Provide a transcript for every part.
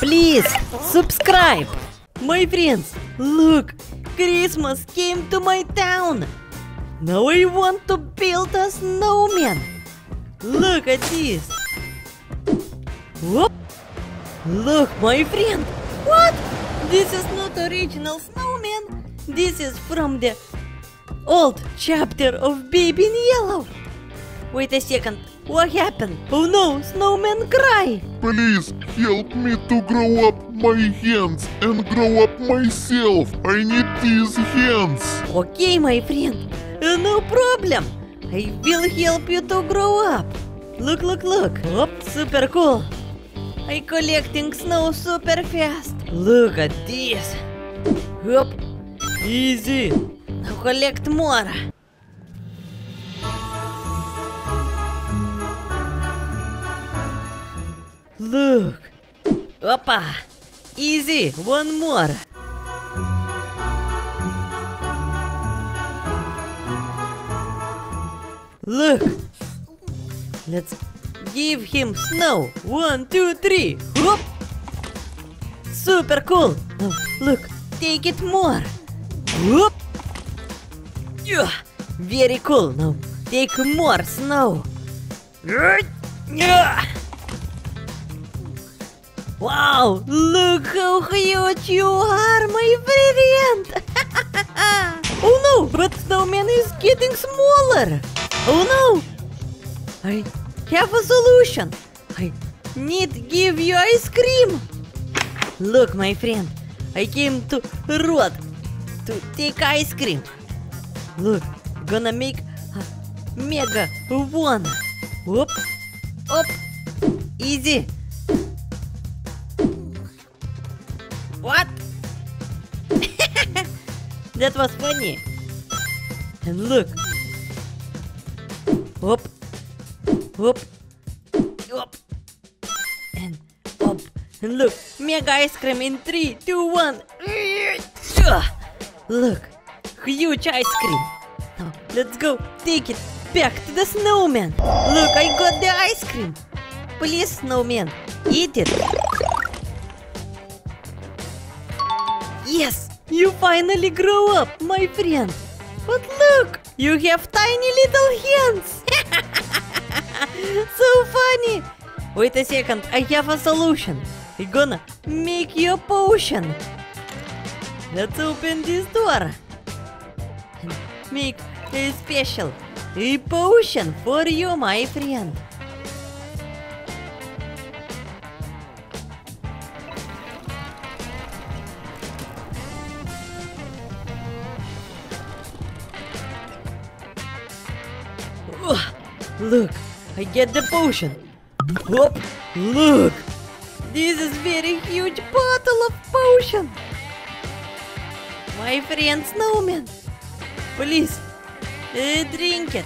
Please, subscribe. My friends, look, Christmas came to my town. Now I want to build a snowman. Look at this. Whoop. Look, my friend. What? This is not original snowman. This is from the old chapter of Baby in Yellow. Wait a second. What happened? Oh no, snowman cry! Please help me to grow up my hands and grow up myself. I need these hands. Okay, my friend. Uh, no problem. I will help you to grow up. Look, look, look. Up, super cool. I collecting snow super fast. Look at this. Up. Easy. Now collect more. Look. Opa. Easy. One more. Look. Let's give him snow. One, two, three. Whoop. Super cool. Oh, look. Take it more. Whoop. Yeah. Very cool. Now take more snow. Yeah. Wow, look how huge you are, my friend! oh no, but snowman is getting smaller! Oh no! I have a solution! I need give you ice cream! Look, my friend, I came to road to take ice cream. Look, gonna make a mega one. Whoop, up, easy. What? that was funny. And look. Whoop. Whoop. Whoop. And up. And look. Mega ice cream in 3, 2, 1. Look. Huge ice cream. Now, let's go. Take it back to the snowman. Look, I got the ice cream. Please, snowman, eat it. Yes, you finally grow up, my friend. But look, you have tiny little hands. so funny. Wait a second, I have a solution. I'm gonna make you a potion. Let's open this door. Make a special a potion for you, my friend. Look, I get the potion. Whoop, look. This is very huge bottle of potion. My friend Snowman, please, uh, drink it.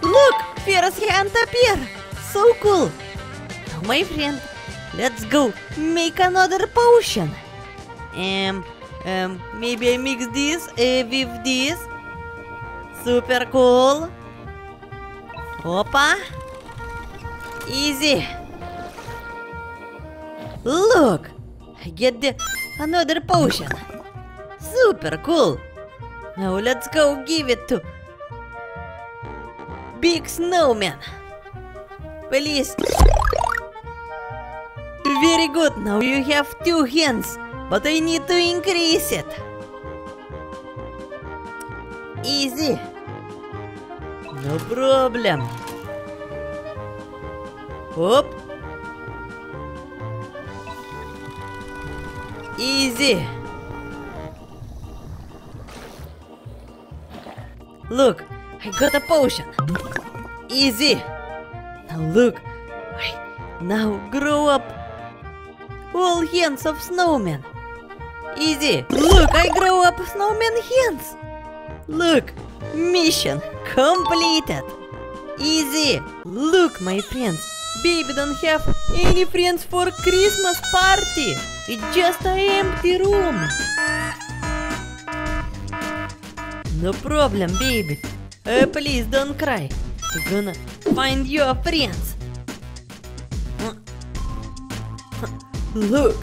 Look, first hand appear. So cool. Now, my friend, let's go make another potion. Um, um, maybe I mix this uh, with this. Super cool. Опа. Easy. Look, I get the another potion. Super cool. Now let's go give it to Big Snowman. Please. Very good. Now you have two hands, but I need to increase it. Easy. No problem. Оп. Easy. Look, I got a potion. Easy. Now look, I now grow up all hands of snowman. Easy. Look, I grow up snowman hands. Look, mission completed. Easy. Look, my friends, baby don't have any friends for Christmas party. It's just an empty room. No problem, baby. Uh, please don't cry. We're gonna find your friends. Look!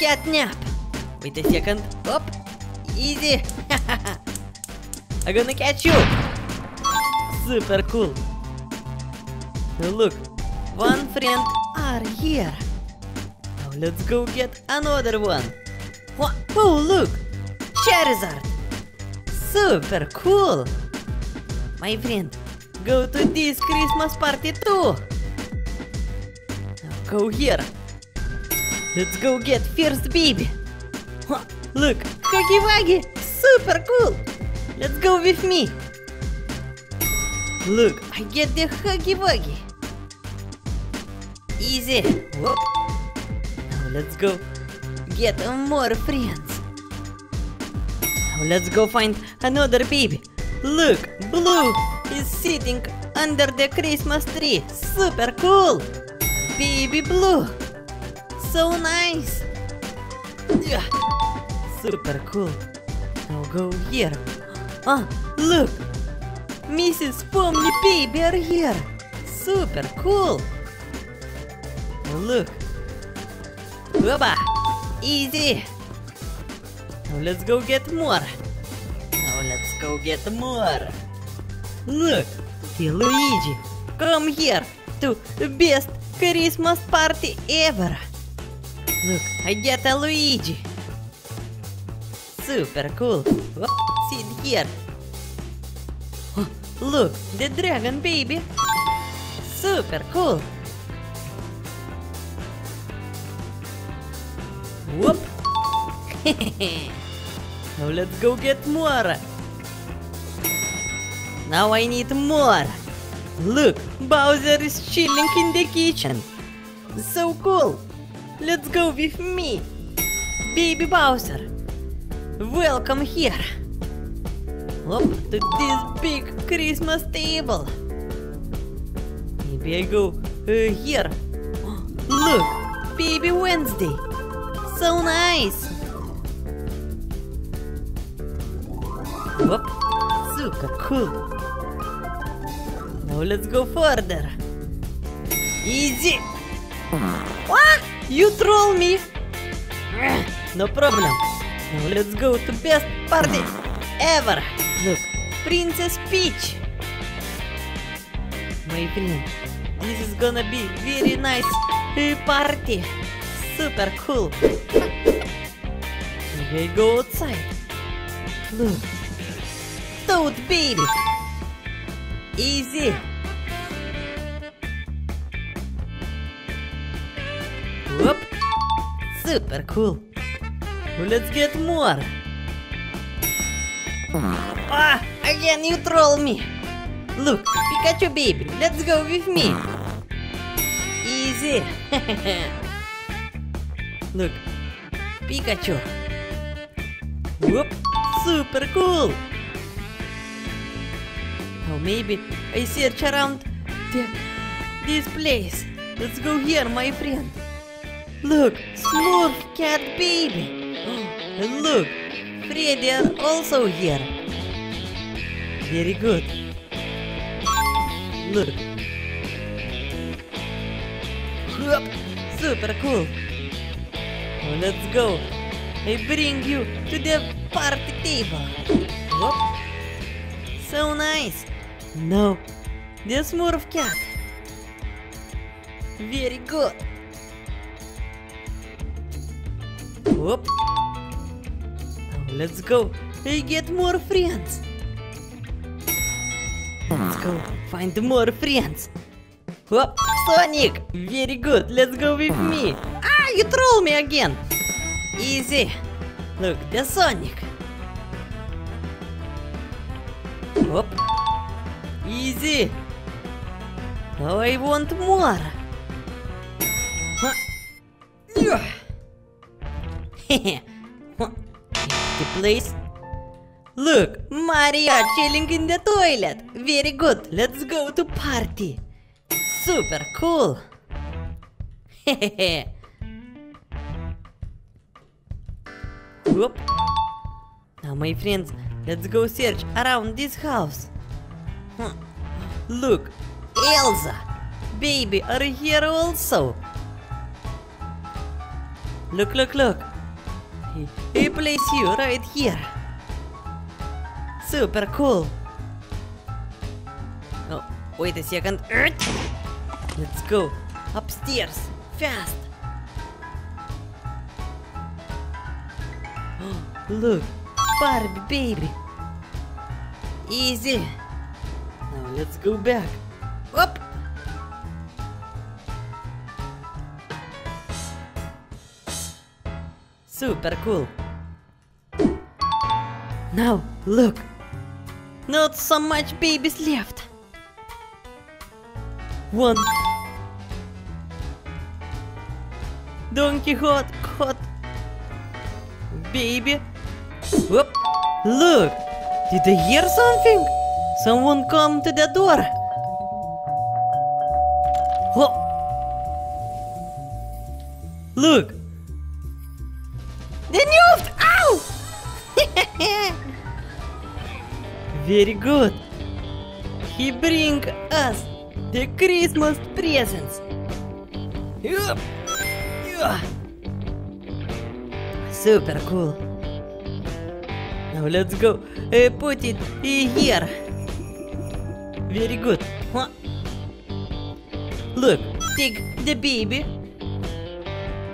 Catnap! Wait a second. Up! Easy! I'm gonna catch you! Super cool! Look, one friend are here. Now let's go get another one. Oh, look! Charizard! Super cool! My friend, go to this Christmas party too! Now go here. Let's go get first baby. Look, Huggy Wuggy! Super cool! Let's go with me. Look, I get the Huggy Wuggy. Easy. Whoop. Now let's go get more friends. Now let's go find another baby. Look, Blue is sitting under the Christmas tree. Super cool. Baby Blue. So nice. Yeah. Super cool. Now go here. Ah, look. Mrs. Pomni baby are here. Super cool. Look. Oba. Easy. Now let's go get more. Now let's go get more. Look, the Luigi. Come here to the best Christmas party ever. Look, I get a Luigi. Super cool. Sit here. Look, the dragon baby. Super cool. Whoop. now let's go get more. Now I need more. Look, Bowser is chilling in the kitchen. So cool. Let's go with me. Baby Bowser. Welcome here. Up to this big Christmas table. Maybe I go uh, here. Look, Baby Wednesday. So nice. Whoop, super cool. Now let's go further. Easy. What? You troll me. No problem. Now let's go to best party ever. Look, Princess Peach. My friend, this is gonna be very nice party. Super cool. I go outside. Look, Toad baby. Easy. Whoop. Super cool. Let's get more. Ah, again you troll me. Look, Pikachu baby, let's go with me. Easy. Look, Pikachu. Whoop, super cool. Now maybe I search around the, this place. Let's go here, my friend. Look, Smurf cat baby. And look, Freddy are also here. Very good. Look. Whoop, Super cool. Let's go. I bring you to the party table. Whoop. So nice. No, the Smurf cat. Very good. Let's go. I get more friends. Let's go find more friends. Whoop, Sonic. Very good. Let's go with me. Ah, you troll me again. Easy. Look, the Sonic. Whoop. Easy. Now I want more. Huh. The place. Look, Mario chilling in the toilet. Very good. Let's go to party. Super cool. Whoop. Now, my friends, let's go search around this house. Look, Elsa, baby, are here also? Look, look, look. He, place you right here. Super cool. Oh, wait a second. Let's go upstairs fast. Oh, look, Barbie baby. Easy. Now let's go back. Up. Super cool. Now, look. Not so much babies left. One. Don Quixote caught. Baby. Whoop. Look. Did I hear something? Someone come to the door. Oh. Look. Very good. He bring us the Christmas presents. Super cool. Now let's go. Uh, put it uh, here. Very good. Look, take the baby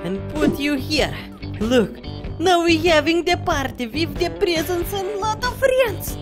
and put you here. Look, now we're having the party with the presents and lot of friends.